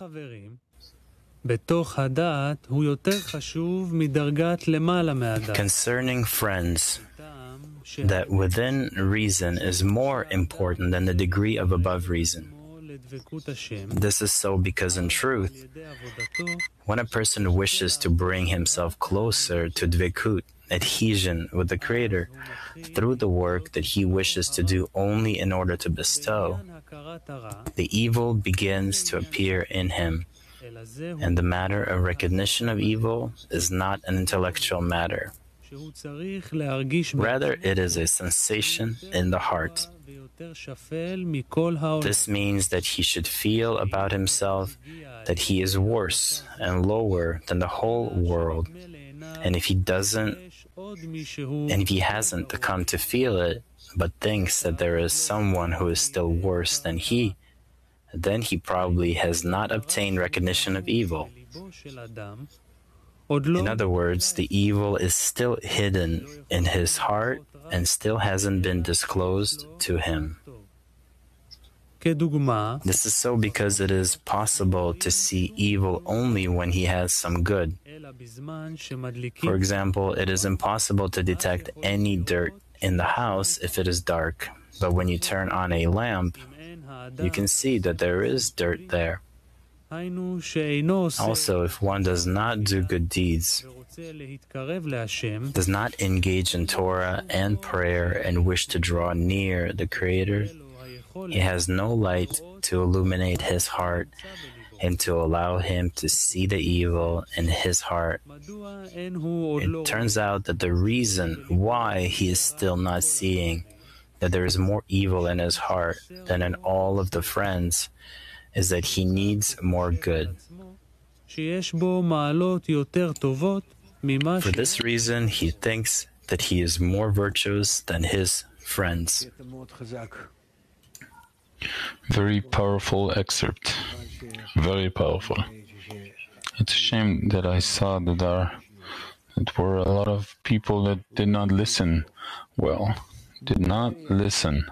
חברים, בתוך הדעת הוא יותר חשוב מדרגת למעלה מהדעת. Concerning friends, טעם that within reason is more important than the degree of above reason. This is so because, in truth, when a person wishes to bring himself closer to Dvikut, adhesion with the Creator, through the work that he wishes to do only in order to bestow, the evil begins to appear in him. And the matter of recognition of evil is not an intellectual matter. Rather, it is a sensation in the heart. This means that he should feel about himself that he is worse and lower than the whole world. And if he doesn't, and if he hasn't come to feel it, but thinks that there is someone who is still worse than he, then he probably has not obtained recognition of evil. In other words, the evil is still hidden in his heart and still hasn't been disclosed to him. This is so because it is possible to see evil only when he has some good. For example, it is impossible to detect any dirt in the house if it is dark, but when you turn on a lamp, you can see that there is dirt there. Also, if one does not do good deeds, does not engage in Torah and prayer and wish to draw near the Creator, he has no light to illuminate his heart and to allow him to see the evil in his heart. It turns out that the reason why he is still not seeing that there is more evil in his heart than in all of the friends is that he needs more good. For this reason, he thinks that he is more virtuous than his friends. Very powerful excerpt. Very powerful. It's a shame that I saw that there, that were a lot of people that did not listen well, did not listen.